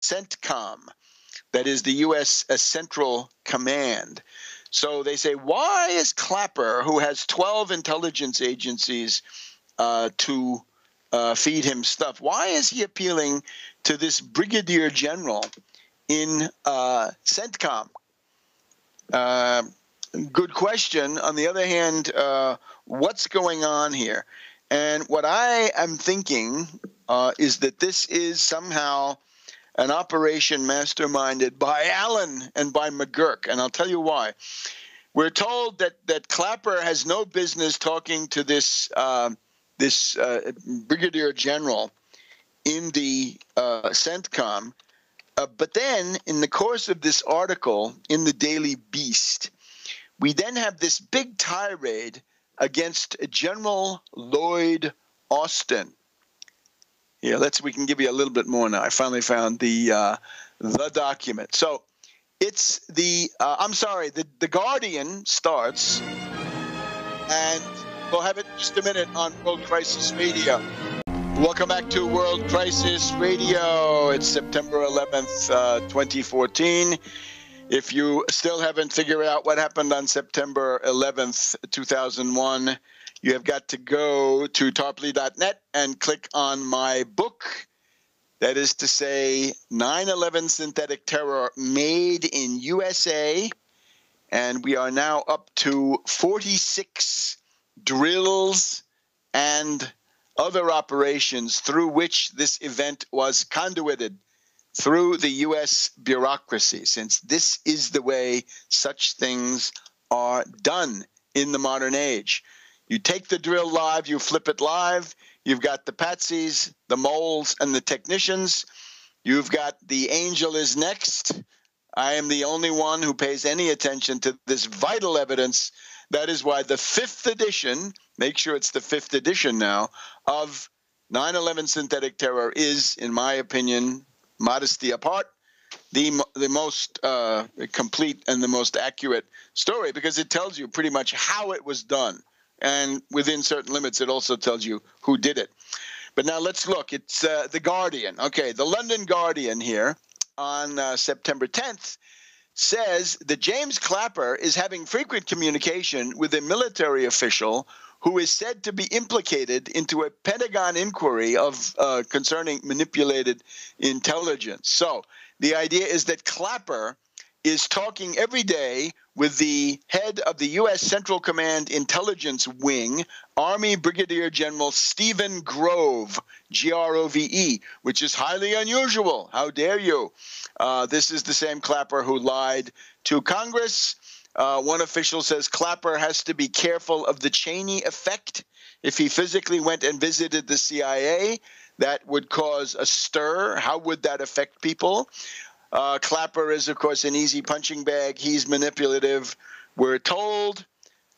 CENTCOM, that is the U.S. Uh, Central Command. So they say, why is Clapper, who has 12 intelligence agencies uh, to uh, feed him stuff, why is he appealing to this brigadier general in uh, CENTCOM? Uh, good question. On the other hand, uh, what's going on here? And what I am thinking uh, is that this is somehow an operation masterminded by Allen and by McGurk, and I'll tell you why. We're told that that Clapper has no business talking to this uh, this uh, brigadier general in the uh, CENTCOM, uh, but then in the course of this article in the Daily Beast, we then have this big tirade against General Lloyd Austin. Yeah, let's. We can give you a little bit more now. I finally found the uh, the document. So it's the. Uh, I'm sorry. The the Guardian starts, and we'll have it just a minute on World Crisis Media. Welcome back to World Crisis Radio. It's September 11th, uh, 2014. If you still haven't figured out what happened on September 11th, 2001, you have got to go to tarpley.net and click on my book. That is to say, 9 11 Synthetic Terror Made in USA. And we are now up to 46 drills and other operations through which this event was conduited through the U.S. bureaucracy, since this is the way such things are done in the modern age. You take the drill live, you flip it live. You've got the patsies, the moles, and the technicians. You've got the angel is next. I am the only one who pays any attention to this vital evidence. That is why the fifth edition, make sure it's the fifth edition now, of 9 11 Synthetic Terror is, in my opinion, modesty apart, the the most uh, complete and the most accurate story because it tells you pretty much how it was done, and within certain limits, it also tells you who did it. But now let's look. It's uh, the Guardian. Okay, the London Guardian here on uh, September 10th says that James Clapper is having frequent communication with a military official who is said to be implicated into a Pentagon inquiry of uh, concerning manipulated intelligence. So the idea is that Clapper is talking every day with the head of the U.S. Central Command Intelligence Wing, Army Brigadier General Stephen Grove, G R O V E, which is highly unusual. How dare you? Uh, this is the same Clapper who lied to Congress uh, one official says Clapper has to be careful of the Cheney effect. If he physically went and visited the CIA, that would cause a stir. How would that affect people? Uh, Clapper is, of course, an easy punching bag. He's manipulative, we're told.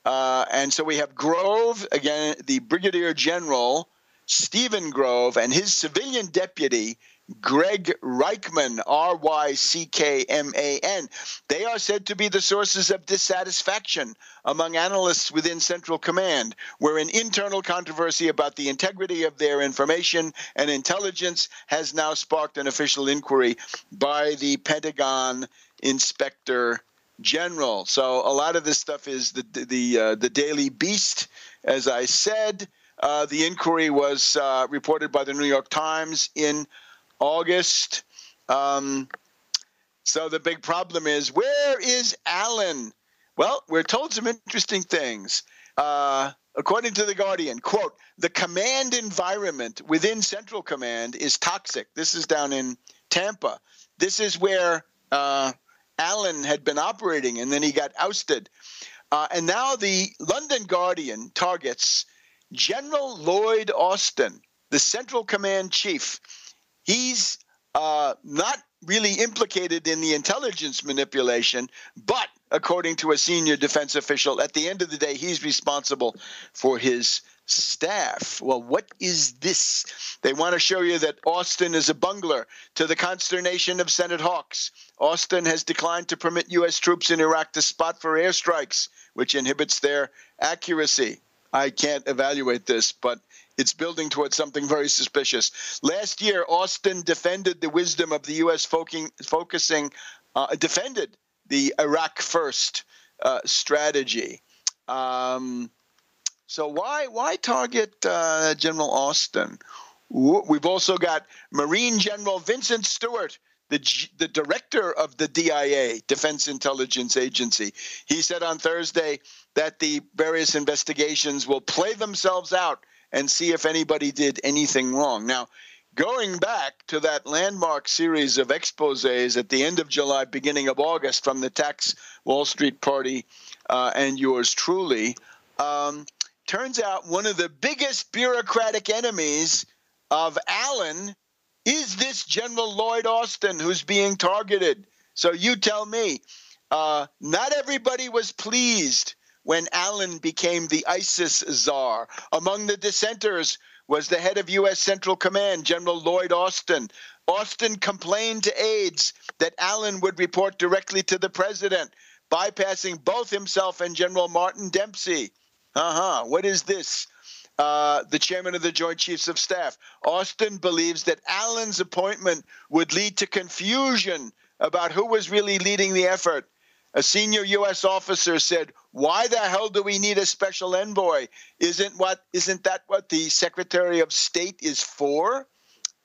Uh, and so we have Grove, again, the Brigadier General, Stephen Grove, and his civilian deputy, Greg Ryckman, R Y C K M A N. They are said to be the sources of dissatisfaction among analysts within Central Command, where an internal controversy about the integrity of their information and intelligence has now sparked an official inquiry by the Pentagon Inspector General. So a lot of this stuff is the the uh, the Daily Beast, as I said. Uh, the inquiry was uh, reported by the New York Times in August. Um, so the big problem is where is Allen? Well, we're told some interesting things. Uh, according to the Guardian, quote, the command environment within Central Command is toxic. This is down in Tampa. This is where uh, Allen had been operating, and then he got ousted. Uh, and now the London Guardian targets General Lloyd Austin, the Central Command chief he's uh, not really implicated in the intelligence manipulation, but according to a senior defense official, at the end of the day, he's responsible for his staff. Well, what is this? They want to show you that Austin is a bungler to the consternation of Senate hawks. Austin has declined to permit U.S. troops in Iraq to spot for airstrikes, which inhibits their accuracy. I can't evaluate this, but it's building towards something very suspicious. Last year, Austin defended the wisdom of the U.S. focusing, uh, defended the Iraq first uh, strategy. Um, so why why target uh, General Austin? We've also got Marine General Vincent Stewart the, the director of the DIA, Defense Intelligence Agency, he said on Thursday that the various investigations will play themselves out and see if anybody did anything wrong. Now, going back to that landmark series of exposes at the end of July, beginning of August, from the Tax Wall Street Party uh, and yours truly, um, turns out one of the biggest bureaucratic enemies of Allen is this General Lloyd Austin who's being targeted? So you tell me. Uh, not everybody was pleased when Allen became the ISIS czar. Among the dissenters was the head of U.S. Central Command, General Lloyd Austin. Austin complained to aides that Allen would report directly to the president, bypassing both himself and General Martin Dempsey. Uh huh. What is this? Uh, the chairman of the Joint Chiefs of Staff. Austin believes that Allen's appointment would lead to confusion about who was really leading the effort. A senior U.S. officer said, "Why the hell do we need a special envoy? Isn't what isn't that what the Secretary of State is for?"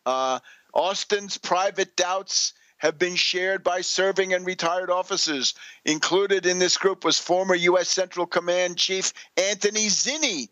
Uh, Austin's private doubts have been shared by serving and retired officers. Included in this group was former U.S. Central Command Chief Anthony Zinni,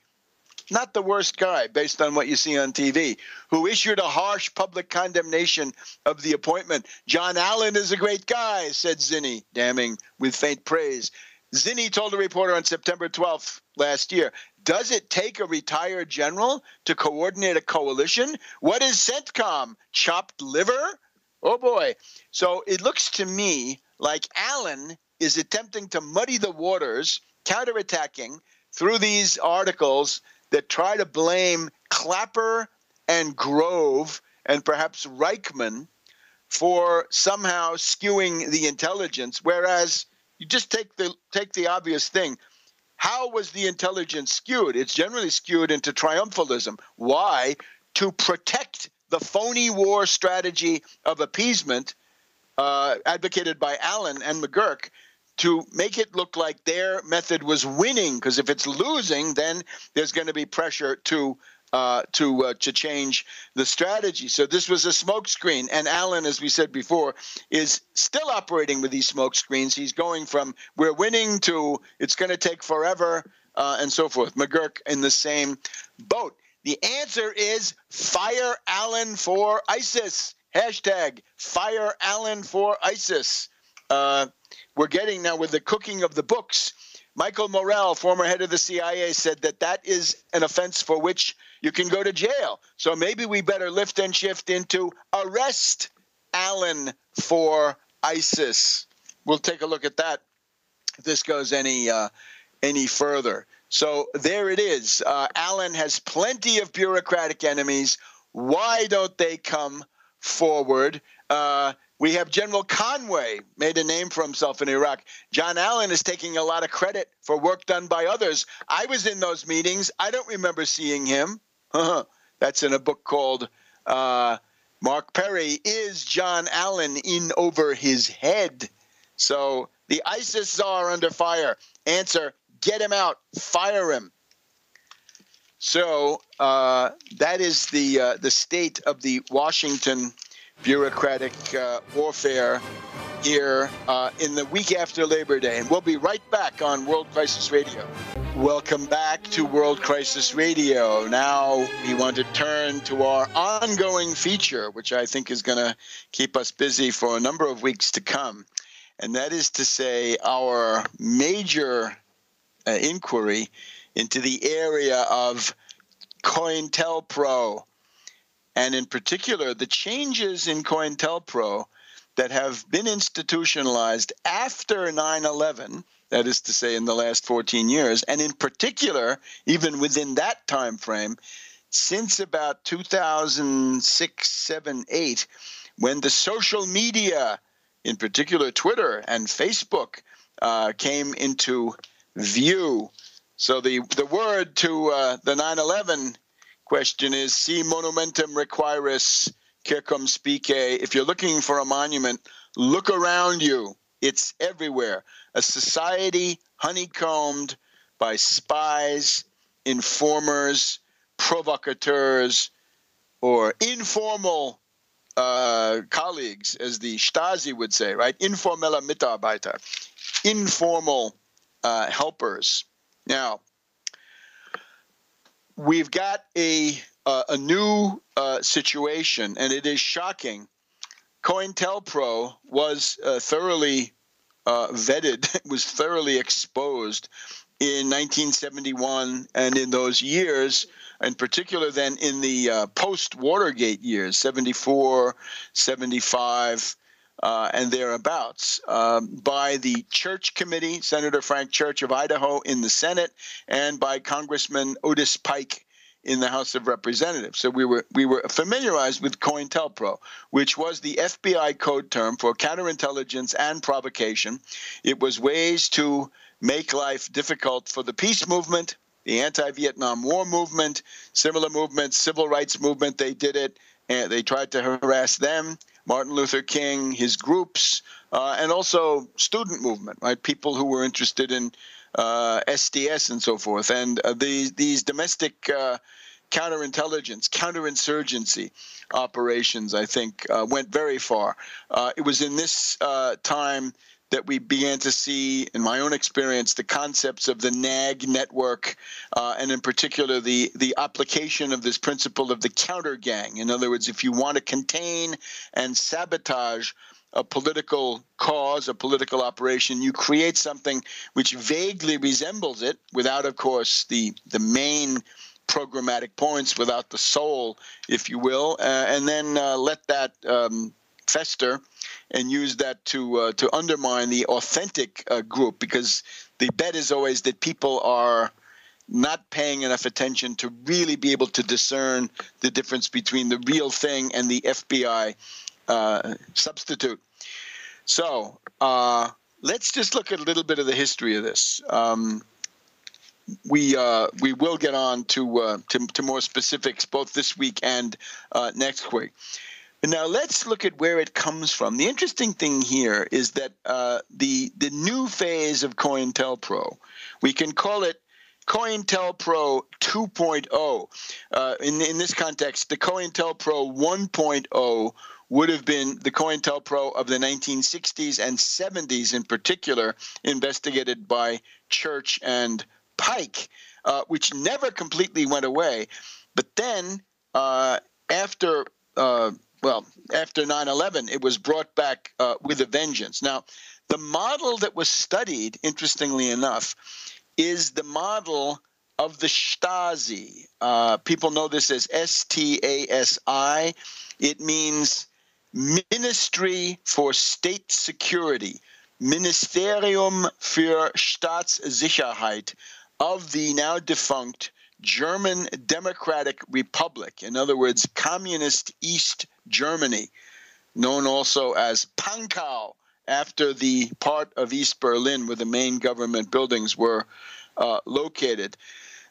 not the worst guy based on what you see on TV, who issued a harsh public condemnation of the appointment. John Allen is a great guy, said Zinni, damning with faint praise. Zinni told a reporter on September 12th last year, does it take a retired general to coordinate a coalition? What is CENTCOM? Chopped liver? Oh boy. So it looks to me like Allen is attempting to muddy the waters, counterattacking through these articles that try to blame Clapper and Grove and perhaps Ryckman for somehow skewing the intelligence, whereas you just take the take the obvious thing. How was the intelligence skewed? It's generally skewed into triumphalism. Why? To protect the phony war strategy of appeasement uh, advocated by Allen and McGurk to make it look like their method was winning. Because if it's losing, then there's going to be pressure to uh, to uh, to change the strategy. So this was a smokescreen, and Allen, as we said before, is still operating with these smokescreens. He's going from we're winning to it's going to take forever, uh, and so forth. McGurk in the same boat. The answer is fire Allen for ISIS. Hashtag fire Allen for ISIS. Uh, we're getting now with the cooking of the books. Michael Morrell, former head of the CIA, said that that is an offense for which you can go to jail. So maybe we better lift and shift into arrest Allen for ISIS. We'll take a look at that if this goes any uh, any further. So there it is. Uh, Allen has plenty of bureaucratic enemies. Why don't they come forward? Uh, we have General Conway, made a name for himself in Iraq. John Allen is taking a lot of credit for work done by others. I was in those meetings. I don't remember seeing him. That's in a book called uh, Mark Perry Is John Allen in Over His Head? So the ISIS czar under fire. Answer Get him out, fire him. So uh, that is the uh, the state of the Washington bureaucratic uh, warfare here uh, in the week after Labor Day. And we'll be right back on World Crisis Radio. Welcome back to World Crisis Radio. Now we want to turn to our ongoing feature, which I think is going to keep us busy for a number of weeks to come. And that is to say, our major uh, inquiry into the area of COINTELPRO and in particular the changes in COINTELPRO that have been institutionalized after 9 11, that is to say, in the last 14 years, and in particular, even within that time frame, since about 2006, 7, 8, when the social media, in particular Twitter and Facebook, uh, came into view. So the, the word to uh, the 9 11 question is Si monumentum requiris circum spice. If you're looking for a monument, look around you. It's everywhere. A society honeycombed by spies, informers, provocateurs, or informal uh, colleagues, as the Stasi would say, right? Informelle Mitarbeiter, informal uh, helpers. Now, we've got a uh, a new uh, situation, and it is shocking. COINTELPRO was uh, thoroughly uh, vetted, was thoroughly exposed in 1971 and in those years, in particular, then in the uh, post Watergate years, 74, 75. Uh, and thereabouts um, by the Church Committee, Senator Frank Church of Idaho in the Senate, and by Congressman Otis Pike in the House of Representatives. So we were we were familiarized with COINTELPRO, which was the FBI code term for counterintelligence and provocation. It was ways to make life difficult for the peace movement, the anti-Vietnam War movement, similar movements, civil rights movement. They did it, and they tried to harass them. Martin Luther King, his groups, uh, and also student movement, right? People who were interested in uh, SDS and so forth. And uh, these these domestic uh, counterintelligence, counterinsurgency operations, I think, uh, went very far. Uh, it was in this time that we began to see, in my own experience, the concepts of the NAG network, uh, and in particular the the application of this principle of the counter gang. In other words, if you want to contain and sabotage a political cause, a political operation, you create something which vaguely resembles it, without, of course, the the main programmatic points, without the soul, if you will, uh, and then uh, let that um, fester and use that to uh, to undermine the authentic uh, group because the bet is always that people are not paying enough attention to really be able to discern the difference between the real thing and the FBI uh, substitute. So uh, let's just look at a little bit of the history of this. Um, we uh, we will get on to, uh, to, to more specifics both this week and uh, next week. Now let's look at where it comes from. The interesting thing here is that uh, the the new phase of COINTELPRO, we can call it COINTELPRO 2.0. Uh, in in this context, the COINTELPRO 1.0 would have been the COINTELPRO of the 1960s and 70s, in particular, investigated by Church and Pike, uh, which never completely went away. But then, uh, after uh, well, after 9 11, it was brought back uh, with a vengeance. Now, the model that was studied, interestingly enough, is the model of the Stasi. Uh, people know this as S T A S I. It means Ministry for State Security, Ministerium für Staatssicherheit of the now defunct German Democratic Republic, in other words, Communist East Germany, known also as Pankow, after the part of East Berlin where the main government buildings were uh, located.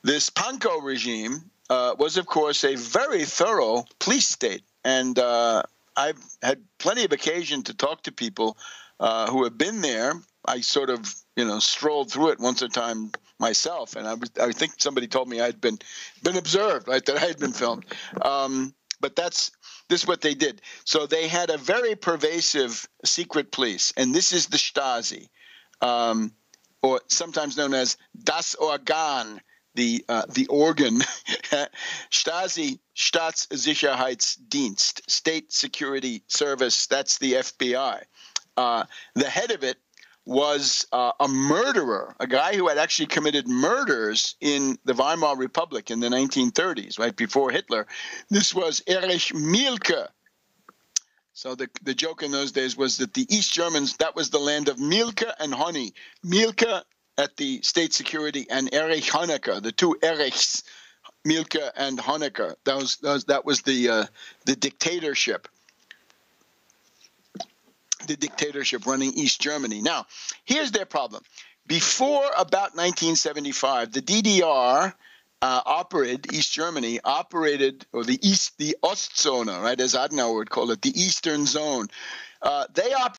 This Pankow regime uh, was, of course, a very thorough police state. And uh, I've had plenty of occasion to talk to people uh, who have been there. I sort of, you know, strolled through it once a time myself, and I, was, I think somebody told me I had been been observed, right, that I had been filmed. Um, but that's this is what they did. So they had a very pervasive secret police, and this is the Stasi, um, or sometimes known as Das Organ, the uh, the organ, Stasi Staatssicherheitsdienst, State Security Service. That's the FBI. Uh, the head of it was uh, a murderer, a guy who had actually committed murders in the Weimar Republic in the 1930s, right before Hitler. This was Erich Mielke. So the, the joke in those days was that the East Germans, that was the land of Mielke and honey. Mielke at the state security and Erich Honecker, the two Erichs, Mielke and Honecker. That was, that was, the, uh, the dictatorship the dictatorship running East Germany. Now, here's their problem. Before about 1975, the DDR uh, operated, East Germany operated, or the East, the Ostzone, right, as Adenauer would call it, the Eastern Zone. Uh, they op-